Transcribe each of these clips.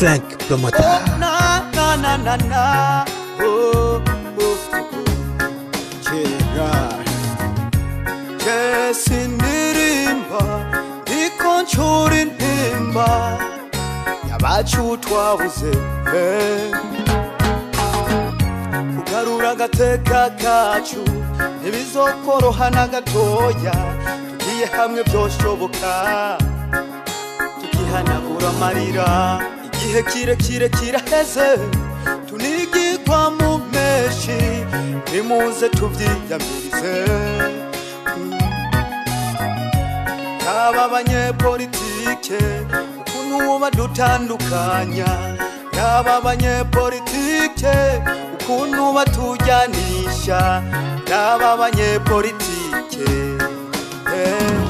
frank promota na na na na na. Oh, oh, oh. Gerard Jesse ndirimba ndiko ncura intimba yabacu twabuze eh. kugarura agateka kacu ntibizokoroha na gatoya. Tugiye hamwe byoshoboka. Tugihanagura amarira. Igihe kirekire kiraheze tunigirwa mu menshi nimuze tubyiyamirize Mm. yaba abanyepolitike ukuntu badutandukanya. Yaba abanyepolitike ukuntu batujyanisha. Yaba abanyepolitike. Eh.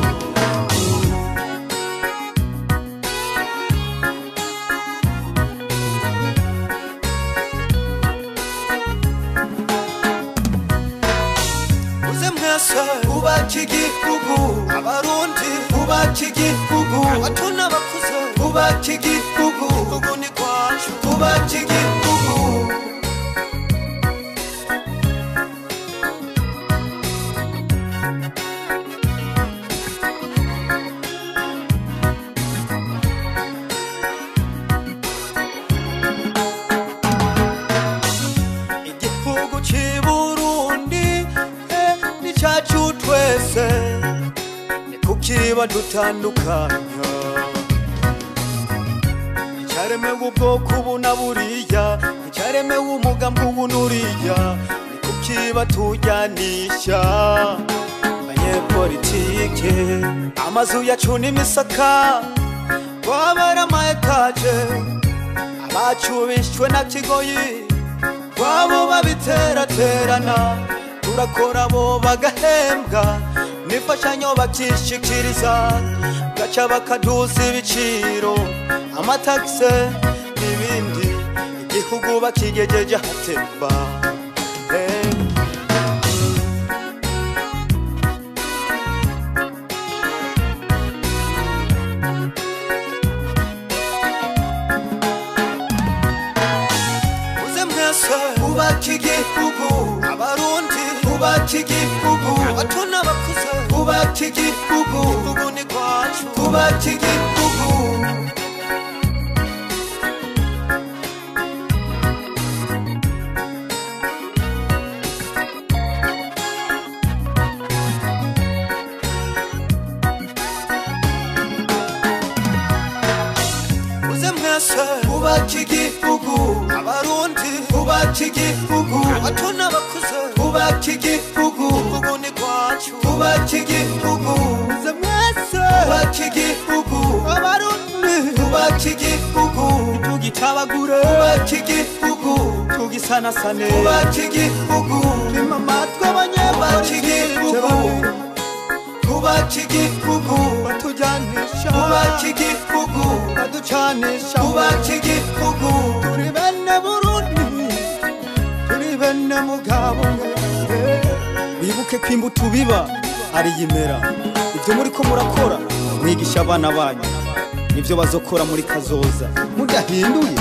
Mwese ubaka igihugu abarundi. Ubaka igihugu abato n'abakuze ubaka igihugu igihugu ni kwacu. Igihugu igihugu kukiba dutandukanya icyaremewe ubwoko ubu na buriya icyaremewe umugambi ubu n'uriya ni kukiba tujyanisha. Abanyepolitike amazu yacu n'imisaka twabara ama etaje abacu bishwe na kigoyi wabo babiteraterana turakora bo bagahembwa n'imfashanyo bakishikiriza gaca bakaduza ibiciro amatagise n'ibindi igihugu bakigejeje hatemba Eh. uze mwese ubaka igihugu abarundi ubaka igihugu 부부. 어토나 마쿠사 부바튀기 부부. 부부니 과추 부바튀기 부부. 부바튀기 부부. 아바론트. 부바튀기 부부. 어토나 마쿠사 cy'igihugu chigi ni kwacu kuba cy'igihugu muze mwese kuba cy'igihugu abarundi kuba cy'igihugu ntitugitabagure kuba cy'igihugu tugisanasane kuba cy'igihugu imama tw'abanyabacy'igihugu kuba cy'igihugu batujyanisha kuba cy'igihugu baducanisha turi bene burundi turi bene mugabo wibuke ko imbuto biba ari yimera. Ibyo muri ko murakora mwigisha abana banyu. Nibyo bazokora muri kazoza. Mudahinduye.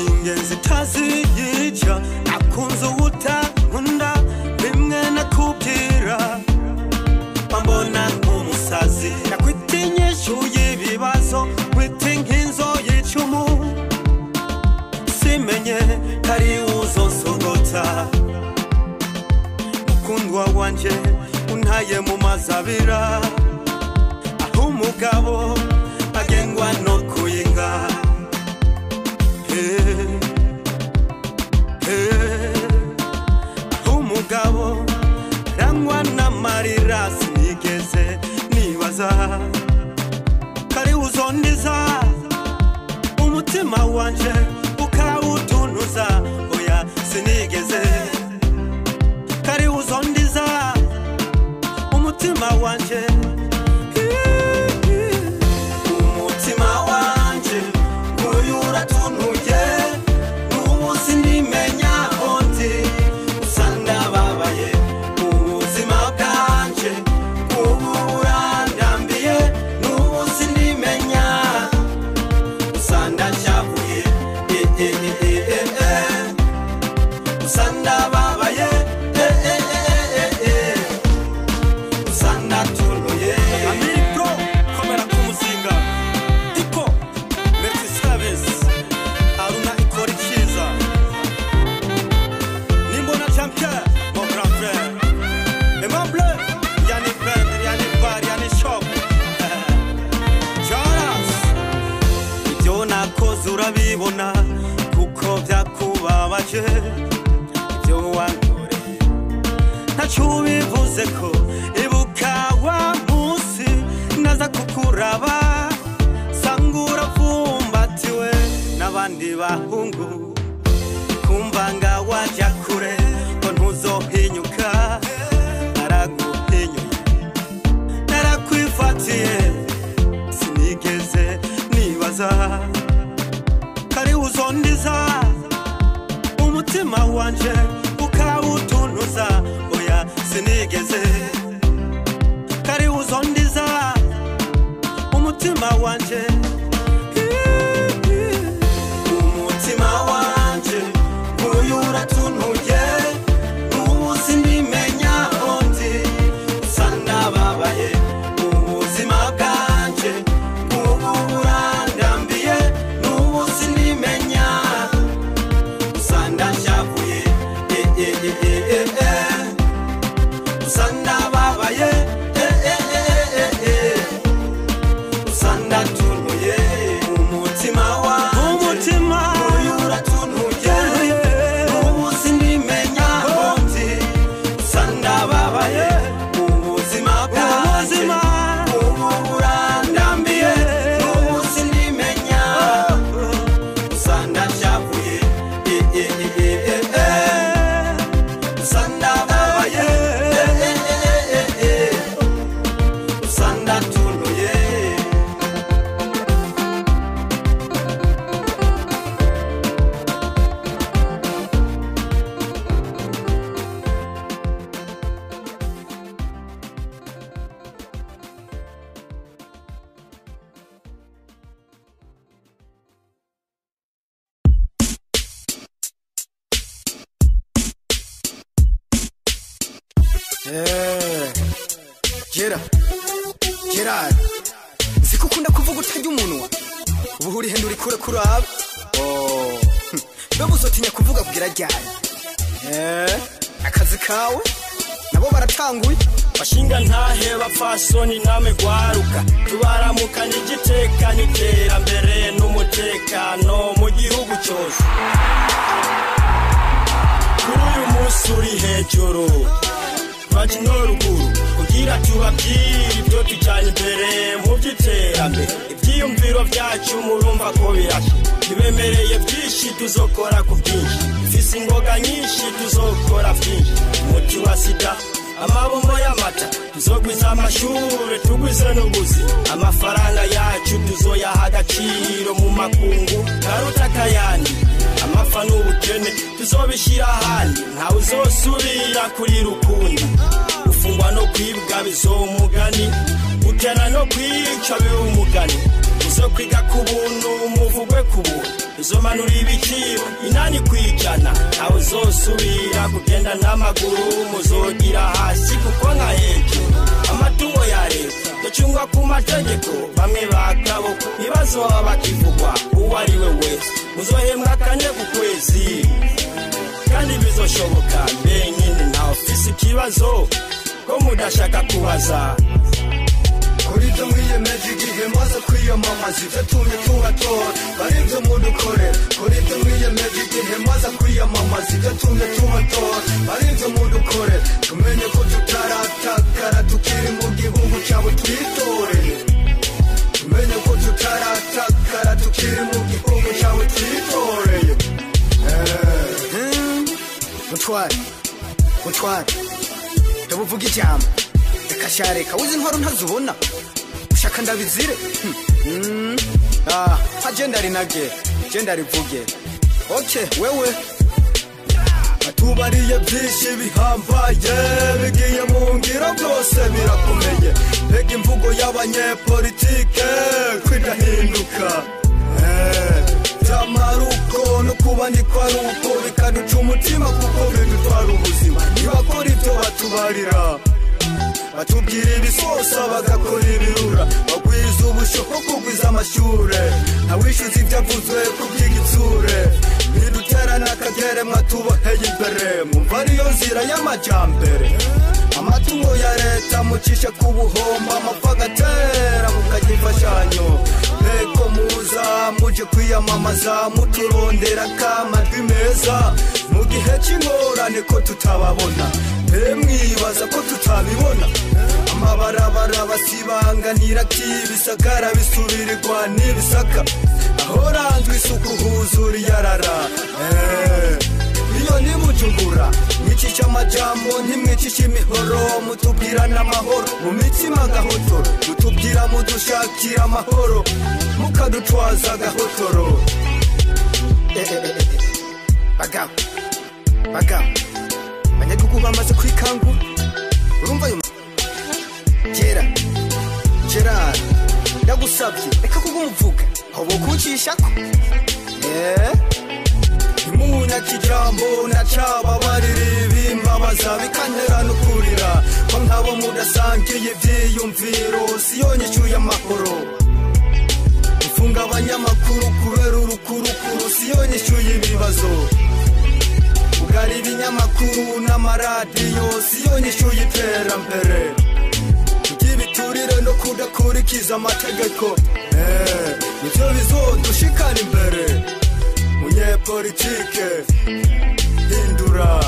Ingenzi itaziyica uzonsogota mukundwa wanje untaye mu mazabira aho umugabo byakubabaje ibyo wankoreye ntacyo ubivuze ko ibuka wa munsi naza kukuraba sanga uravumbatiwe n'abandi bahungu kumva nga wajya kure ngo ntuzohinyuka naraguhinyuye narakwifatiye sinigeze nibaza kari uzondiza umutima wanje ukawutunuza. Oya sinigeze. Kari uzondiza. Umutima wanje gera gerard nzi ko ukunda kuvuga utarya umunwa. Ubu uri henda uri kure kuraba Oh, mbega uzotinya kuvuga kugira ryari? Eh, akazi kawe? Nabo baratanguye? Bashinga ntahe bapfasoni namwe gwaruka. Tubaramukanye igitekano iterambere n'umutekano mu gihugu cyose. Kuri uyu munsi uri hejuru. Turaja ino ruguru kugira tubabwire ibyo tujyanye imbere mu by'iterambere. Ibyiyumviro byacu murumva ko birashe. Tubemereye byinshi tuzokora ku bwinshi. Ifise ingoga nyinshi tuzokora byinshi umuti wa sida amabombo y'amata. Tuzogwiza amashure tugwize n'ubuzi. Amafaranga yacu tuzoyaha agaciro mu makungu. Karuta kayandi amapfa n'ubukene. Tuzobishyira ahandi. Ntawe uzosubira kuri rukundi. Gufungwa no kwibwa bizomugani gutera no kwica biba umugani. Uzo kwiga ku buntu muvugwe ku buntu izomanura ibiciro inani kwijana ntawe uzosubira kugenda n'amaguru. Muzogira hasi kuko nka hejuru amatungo ya leta. Yacungwa ku mategeko bamwe bakaboko ntibazoba bakivugwa uwo ari we wese muzohembwa kane ku kwezi kandi bizoshoboka mbenyine ntawe ufise ikibazo ko mudashaka kubaza kuri ibyo mwiyemeje igihe maze kwiyamamaza ibyo tumye tubatora bari ibyo mudukore kuri ibyo mwiyemeje igihe maze kwiyamamaza ibyo tumye tubatora bari ibyo mudukore tumenye ko tutaratakara tukiri mu gihugu cyabo twitoreye tumenye ko tutaratakara tukiri mu gihugu cyabo twitoreye mutware mutware ndabuvuga ijambo reka sha reka wizi intwaro ntazubona ushaka ndabizire Hmm. Mm. Ah, jenda rinage jenda rivuge ok wewe batubariye byinshi bihambaye bigiye mu ngiro byose birakomeye. Mbega imvugo y'abanyepolitike kwidahinduka. Byamara uko no kuba niko ari uko bikaduca umutima kuko bidutwara ubuzima. Ntibakora ibyo batubarira. Batubwira ibisosa bagakora ibirura bagwiza ubushobo kugwiza amashure ntawishyuza ibyo avuzwe kubw'igitsure ntiduterana akagere mwatuboheye imbere mumva ariyo nzira y'amajyambere amatungo ya leta mucisha ku buhomba amapfa agatera mukagira imfashanyo nteko muza muje kwiyamamaza muturondera k'amajwi meza mu gihe cy'ingorane ko tutababona mbe mwibaza ko tutabibona amabarabara basibanganira k'ibisagara bisubirirwa n'ibisaka ahoranzwe isuku huzura iyarara Eh, iyo ni bujumbura mwicisha amajambo ntimwicisha imihoro mutubwira n'amahoro mu mitima gahotoro mutubwira mudushakira amahoro mukadutwaza gahotoro. Eh, eh. bagabo. Bagabo. Abanyagihugu bamaze kwikangura. Urumva ayo kera gerard ndagusabye. Reka kugumuvuga. Aho bokucishako Eh, ntimunyaka ijambo nacaba baririmbimbabaza bikantera n'ukurira. Ko nkabo mudasangiye ibyiyumviro siyo nyishyuye amahoro. Gufunga abanyamakuru kubera urukurukuru. Siyo nyishyuye ibibazo. Kugara ibinyamakuru n'amaradiyo. Siyo nyishyuye iterambere. Ry'ibiturire no kudakurikiza amategeko. Eh, nivyo bizodushikana imbere. Munyepolitike hindura.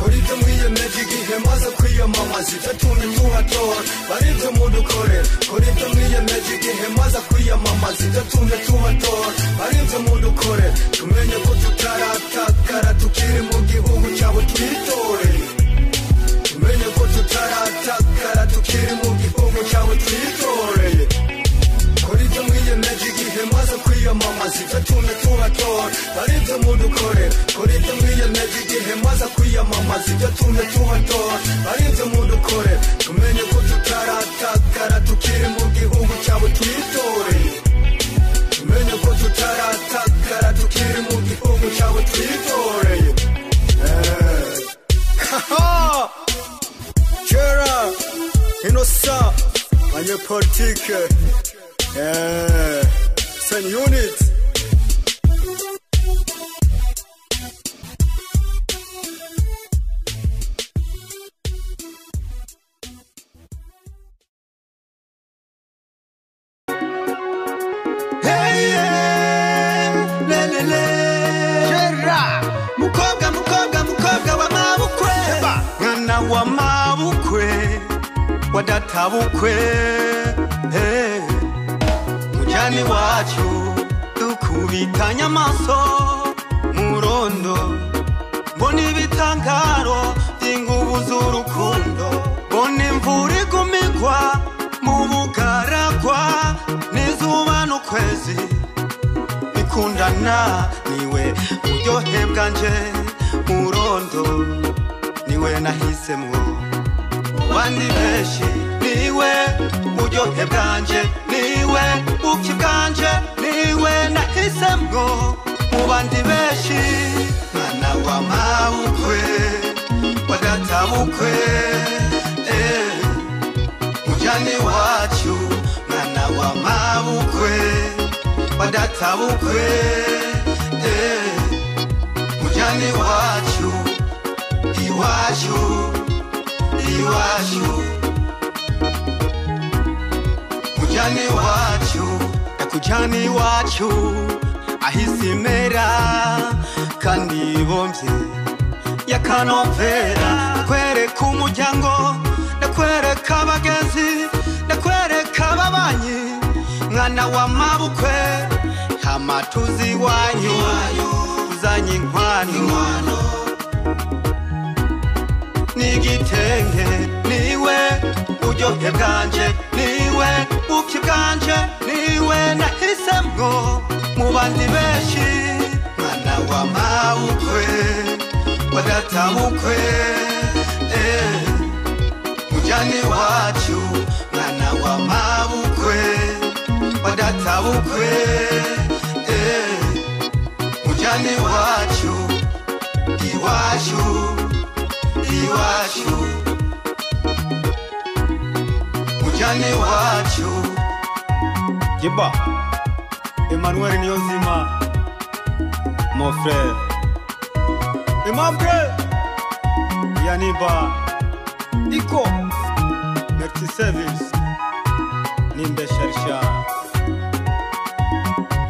Kora ibyo mwiyemeje igihe maze kwiyamamaza. Ibyo tumye tuhatora bari ibyo mudukorera kora ibyo mwiyemeje igihe maze kwiyamamaza. Ibyo tumye tuhatora. Bari ibyo mudukorera tumenye ko tutaratakara tukiri mu gihugu cyabo twitoreye kwiyamamaza ibyo tumye tubatora bari ibyo mudukorera tumenye ko tutaratakara tukiri mu gihugu cyabo twitoreye tumenye ko tutaratakara tukiri mu gihugu cyabo. Kera inosa bikundana niwe buryohe bwanje murondo niwe nahisemwo bandi benshi niwe buryohe bwanje niwe buki bwanje niwe nahisemwo mu bandi benshi mwana wa mabukwe wa databukwe eh. mujani wacu mwana wa mabukwe wa databukwe eh. mujani wacu iwacu iwacu mujani wacu yakujani wacu ahisi imera kandi ibomvye yakanovera ndakwereka umuryango ndakwereka abagenzi ndakwereka ababanyi. Mwana wa mabukwe amatuzi wanyu tuzanye inkwano n'igitenge niwe buryohe bwanje niwe buki bwanje niwe nahisemwo mu bandi benshi mwana wa mabukwe wa databukwe eh. mujani wacu mwana wa mabukwe wa databukwe eh. Yaani umwana iwacu iwacu iwacu umwana iwacu giba emmanuel niyonzima. Mon frère yaniba iko. Merci service. Nimbe sharsha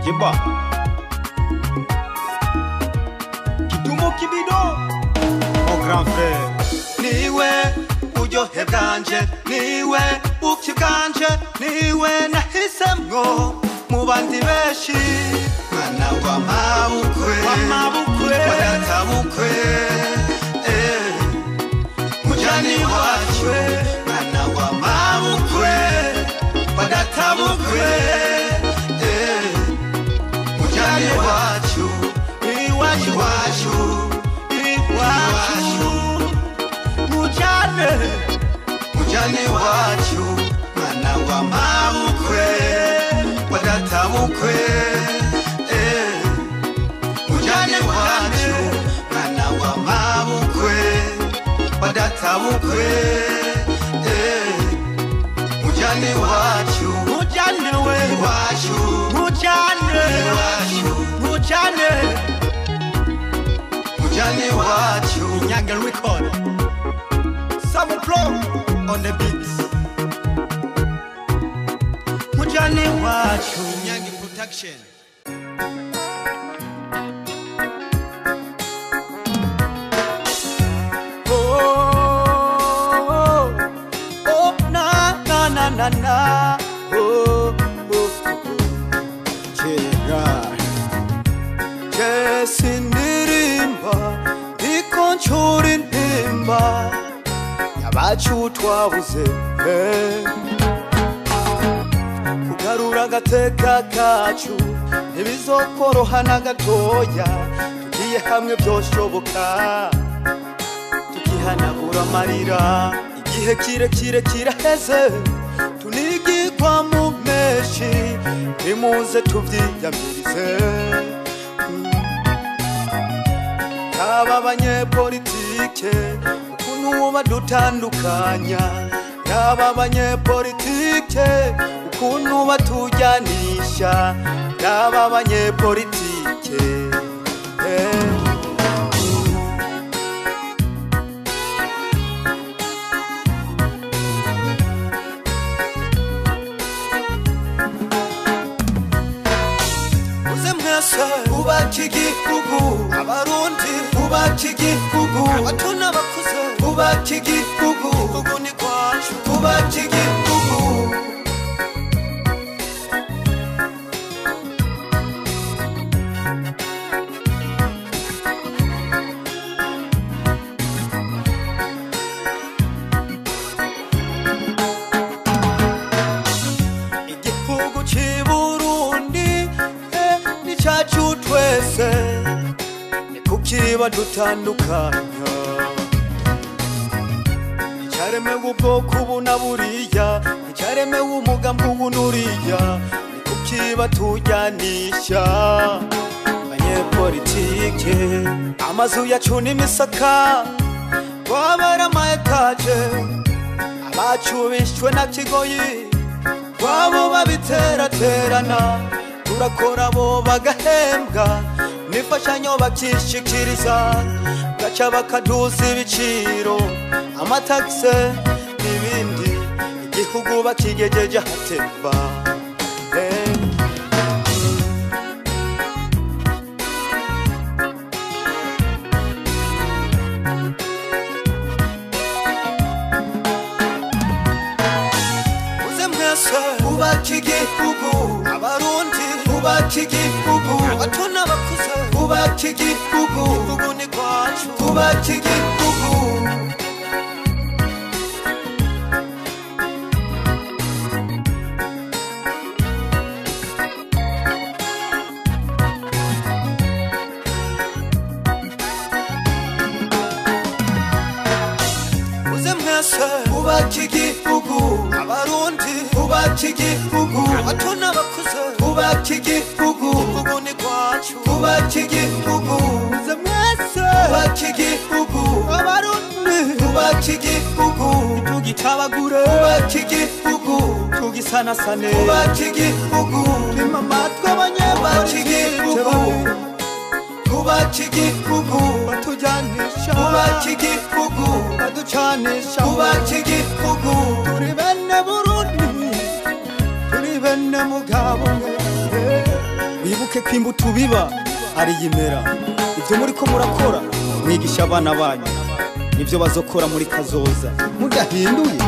giba kibido mon grand frère. Niwe buryohe bwanje niwe buki bwanje niwe nahisemwo mu bandi benshi mwana wa mabukwe. Wa databukwe eh. mujani wacu mwana wa mabukwe. Wa databukwe eh. mujani wacu iwacu iwacu wacu mujyane mujyane wacu mwana wa mabukwe eh. wa databukwe mujyane wacu mwana wa mabukwe wa databukwe eh. mujyane wacu mujyane we wacu mujyane wacu mujyane mujane wacu nyange record Samu Pro on the beats mujane wacu nyange production yabacu twabuze eh. kugarura agateka kacu ntibizokoroha na gatoya tugiye hamwe byoshoboka tukihanagura amarira igihe kirekire kiraheze tunigirwa mu menshi nimuze tubyiyamirize Mm. yaba abanyepolitike ukuntu badutandukanya. Yaba abanyepolitike ukuntu batujyanisha. Yaba abanyepolitike. Eh. ubaka igihugu abarundi ubaka igihugu abato kuba kigikugu kugu ni kwacu kuba kigikugu igihugu cy'uburundi eh, ni cyacu twese. Ni kukiba dutandukanye icyaremewe ubwoko ubu na buriya icyaremewe umugambi ubu n'uriya ni kukiba tujyanisha abanyepolitike amazu yacu n'imisaka twabara amayetaje abacu bishwe na kigoyi wabo babiteraterana turakora bo bagahembwa n'imfashanyo bakishikiriza gaca bakaduza ibiciro amatagise n'ibindi. Igihugu bakigejeje hateba eh. abarundi twubaka igihugu abato n'abakuze twubaka igihugu igihugu igihugu ubaka igihugu abato n'abakuze ubaka igihugu igihugu ni kwacu. Ubaka igihugu uze mwese. Ubaka igihugu abarundi ubaka igihugu tugitabagure. Ubaka igihugu tugisanasane. Ubaka igihugu pima amatwi ubaka igihugu abanyepolitike ubaka igihugu batujyanisha ubaka igihugu na mugabo eh, wibuke ko imbuto biba ari imera ibyo muri ko murakora mwigisha abana banyu. Nibyo bazokora muri kazoza. Mudahinduye.